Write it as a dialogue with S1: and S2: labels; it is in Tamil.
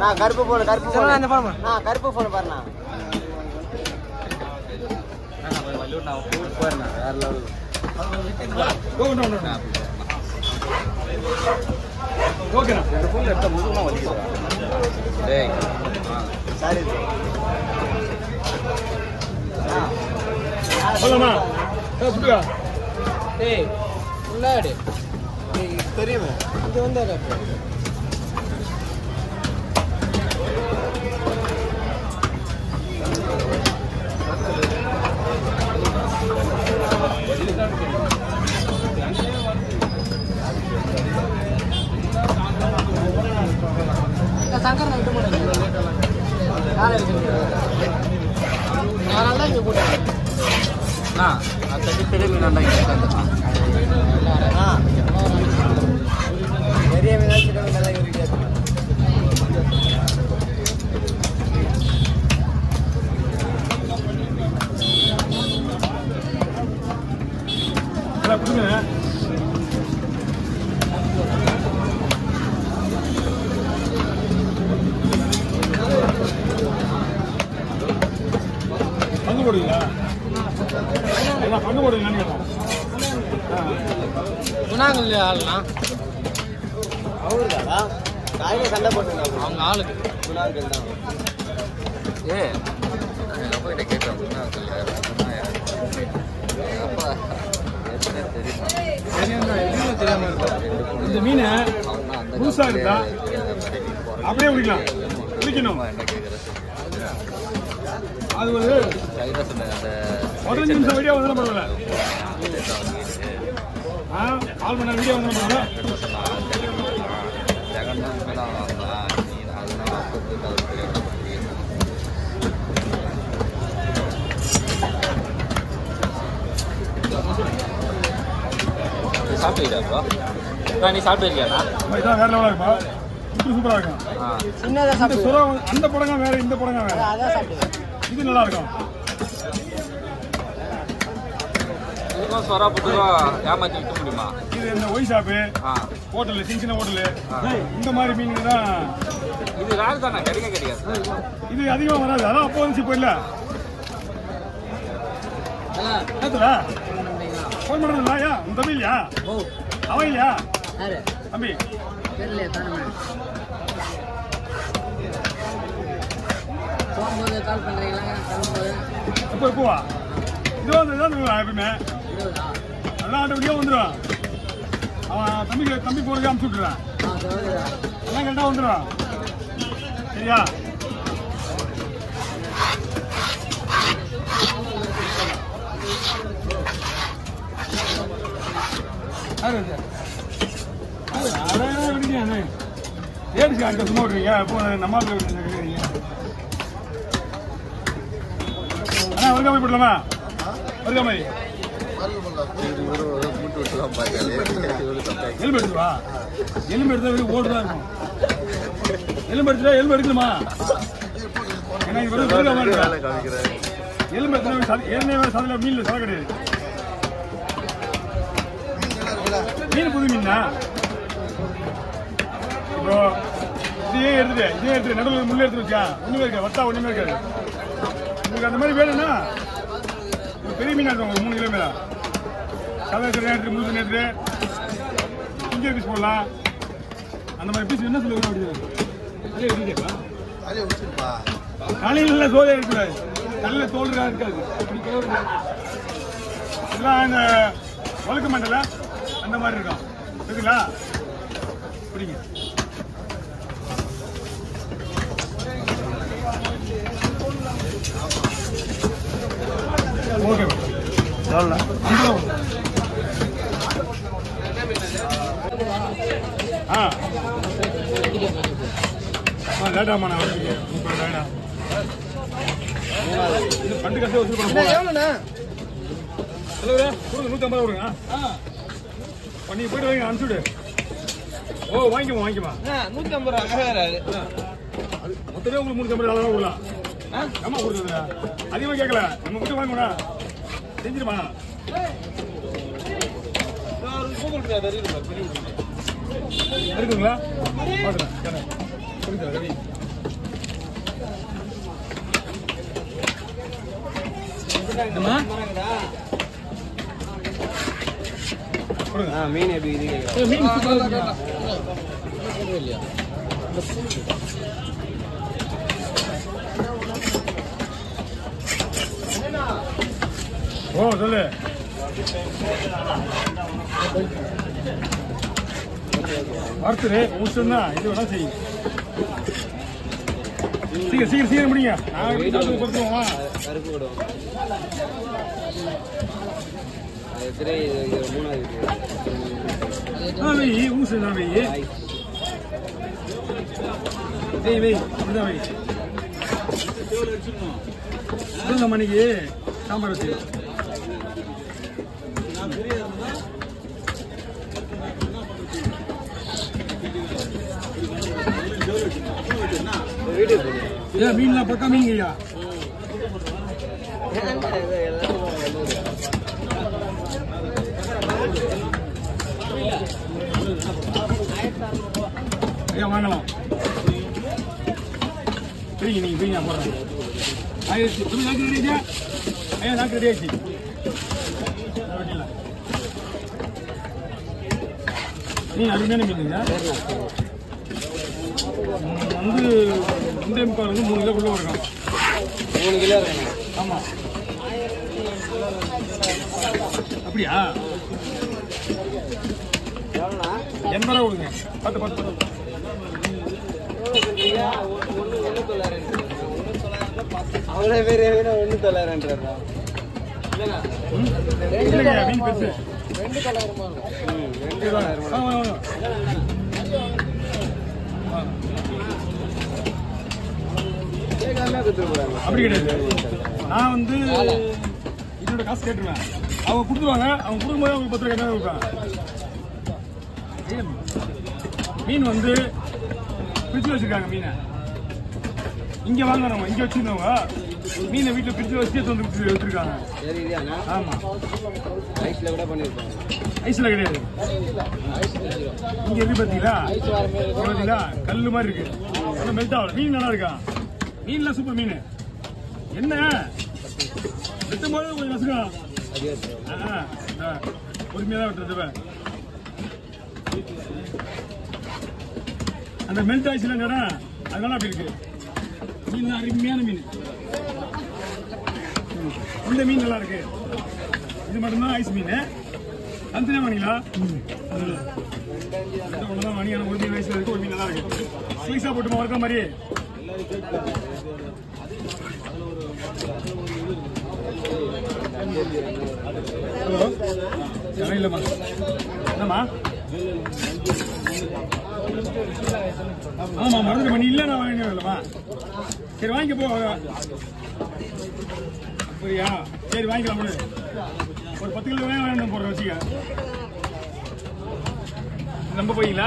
S1: நான் கருப்பு போன் கருப்பு போன்
S2: அந்த போன் பாரு.
S1: நான் கருப்பு போன் பாருண்ணா. சரி.
S3: சொல்லமா புட்டுக்கா?
S2: டேய் உள்ளாடு.
S1: தெரியுமே.
S2: இது வந்து யாரை யாரெல்லாம் இங்கே போட்டாங்க
S1: ஆ பெரிய மீனா சின்ன மீனெல்லாம் இருக்கு
S3: போடுவீங்களா எல்லாம் பங்கு கேட்டோம்
S2: குணாங்கல் ஆளுலாம்.
S1: அவருதாடா காலையில சண்டை போட்டுருந்தாங்க
S2: அவங்க ஆளுக்கு
S1: குணாங்கள் தான்.
S2: தெரியாம? இருக்கும்
S3: இந்த மீனை புதுசா இருந்தா அப்படியே குடிக்கலாம். குடிக்கணும். அது ஒரு பதினஞ்சு நிமிஷம் வீடியோ வந்து பரவாயில்ல ஆ கால் மணி வீடியோ வந்து
S4: சாப்பிட்டுக்கிட்டா நீ சாப்பிட்டுருக்கியாண்ணா
S3: இதான் வேற லெவலாக சூப்பர் சூப்பராக இருக்கும்
S2: சின்னதாக
S3: அந்த படங்க வேற இந்த படங்க வேற.
S2: அதான் சாப்பிடுவேன்.
S3: இது நல்லா இருக்கும்.
S4: சொரா விற்க முடியுமா?
S3: இது இந்த ஒய் ஷாப்பு. ஹோட்டலு சின்ன சின்ன ஹோட்டலு. இந்த மாதிரி மீன் தான்.
S4: இது ரேர் தானே? கிடைக்க கிடைக்காது.
S3: இது அதிகமாக வராது. அதான் அப்போ வந்துச்சு நேத்துல ஃபோன் பண்ணுறதுல ஐயா உன் தம்பி இல்லையா?
S2: ஓ.
S3: அவன் இல்லையா?
S2: யாரு?
S3: தம்பி.
S2: தெரியல தானே போகும்போது கால் பண்ணுறீங்களா கிளம்பும்போது
S3: இப்போ இப்போ வா இது வந்து இதான் எப்பயுமே
S2: இருபதா?
S3: எல்லாம் ஆட்டோமேட்டிக்காக வந்துடும் அவன் தம்பிக்கு தம்பி போனுக்கு அமுச்சு விட்டுறான் எல்லாம் கரெக்டாக வந்துடும் சரியா. ஏடிச்சு அங்க சும்மா விடுறீங்க இப்போ நம்ம ஆளுங்க விடுறீங்க, கேக்குறீங்க. போய் போடலாமா எலும்பு வா. எலும்பு எடுத்தா ஓடுதான் இருக்கும். எலும்பு எடுத்துட்டா எலும்பு எடுக்கணுமா? ஏன்னா இது வெறும் எலும்பு எடுத்தா ஏற்கனவே சதையில மீன்ல சதை கிடையாது. மீன் புது மீனா இப்போ இதையே எடுத்துட்டு இதையே எடுத்து நடுவில் முள்ளே எடுத்து வச்சா ஒண்ணுமே இருக்காது வத்தா ஒண்ணுமே இருக்காது. உங்களுக்கு அந்த மாதிரி வேணும்னா பெரிய மீனா இருக்கும் மூணு கிலோ மேல. கதை தனியாக எடுத்து முழு தனியாக எடுத்து இங்கே பீஸ் போடலாம். அந்த மாதிரி பீஸ் என்ன சொல்லுங்க அப்படி எல்லாம் சோதனை இருக்கக்கூடாது தலையில் தோல் இருக்கா இருக்காது. இதெல்லாம் இந்த வழுக்க மண்டல அந்த மாதிரி இருக்கும். இருக்குங்களா பிடிங்க ஆ ஆ லேட்டாமா நான் முப்பது இது பண்டு கஷ்டம் வச்சு போகிறேன்
S2: எவ்வளோண்ணா?
S3: தலைவரே கொடுங்க நூற்றி ஐம்பது கொடுங்க. ஆ. நீ போயிட்டு வாங்க அனுப்பிச்சுடு ஓ வாங்கிக்கமா வாங்கிக்கமா
S2: நூற்றி ஐம்பது ரூபா
S3: மொத்தமே உங்களுக்கு மூணு ஐம்பது அளவு விடலாம் ஆமா கொடுக்குறதுல அதிகமாக கேட்கல. நம்ம மட்டும் வாங்கணும் செஞ்சிருமா? இருக்குங்களா? ரவி
S1: மீன் எப்படி
S3: மீன் சூப்பரா ஓ சொல்லு. வறுத்துரு ஊசுன்னா இது வேணா செய்யும் சீக்கிரம் சீக்கிரம் சீக்கிரம் முடிங்க. நான் கொடுத்துருவோம்
S1: கருப்பு இது மூணாவது
S3: ஊசு தான் வெய். வெய் வெய் இப்படிதான் வெய் மணிக்கு சாம்பார் வச்சு. ஏன் மீன்லாம் பக்கா மீன்ங்கய்யா
S1: ஏன்டா இது எல்லாரும் வெள்ளூர்?
S3: ஐயா வாங்கலாம் பிரிங்க நீங்க பிரிங்க போடுறேன் ஆயிடுச்சு துணி நாக்கு ரெடி ஆச்சா ஐயா நாக்கு ரெடி ஆச்சு மீன் அருமையான மீனுங்க வந்து ரெண்டே முக்கால் வந்து மூணு கிலோக்குள்ள இருக்கும்
S1: மூணு கிலோ இருக்கணும்
S3: ஆமா. அப்படியா? எண்பது ரூபா கொடுங்க. பத்து பத்து பத்து.
S1: அவ்வளோ பேர் ஒன்று தொள்ளாயிரம்ன்றா
S3: ம்? இல்லைங்க மீன் பெருசு.
S1: ரெண்டு
S3: வாங்க. அப்படி கிடையாது. நான் வந்து என்னோட காசு கேட்டுருவேன். அவங்க கொடுத்துருவாங்க. அவங்க கொடுக்கும்போது அவங்க பத்து ரூபாய் கொடுப்பேன் மீன். வந்து பிரிச்சு வச்சிருக்காங்க மீனை. இங்கே வாங்குறவங்க இங்கே வச்சிருந்தவங்க. மீனை வீட்டில் ஃப்ரிட்ஜில் வச்சு வந்து வச்சிருக்காங்க. ஆமா.
S1: ஐஸில் கூட பண்ணியிருப்பாங்க
S3: ஐஸ்ல கிடையாது. இங்க இருக்கு பாத்தீங்களா இங்க கல்லு மாதிரி இருக்கு. ஆனா மெல்ட் ஆகல. மீன் நல்லா இருக்கா? மீன்லாம் சூப்பர் மீன். என்ன? வெட்டும் போது கொஞ்சம் நசுக்கம் ஆ, பொறுமையா தான் வெட்டுறது அந்த மெல்ட் ஆயிடுச்சுல நேரம் அதனால அப்படி இருக்கு. மீன் அருமையான மீன். இந்த மீன் நல்லா இருக்கு. இது மட்டும்தான் ஐஸ் மீன். தனித்தனியா வாங்கிங்களா ஒண்ணுதான் மணியான ஒரு மீன் வயசுல இருக்கு ஒரு மீன் நல்லா இருக்கு. ஸ்வீட்ஸா போட்டுமா இருக்க மாதிரி ஹலோ? இல்லைம்மா. என்னம்மா? ஆமா மறந்துட்டு பண்ணி இல்லை நான் வாங்கினேன் இல்லைம்மா. சரி வாங்கிக்க போ அப்படியா? சரி வாங்கிக்கலாம் விடு ஒரு பத்து கிலோ வேணும் போடுறேன் வச்சுக்க. நம்ப போய்ங்களா?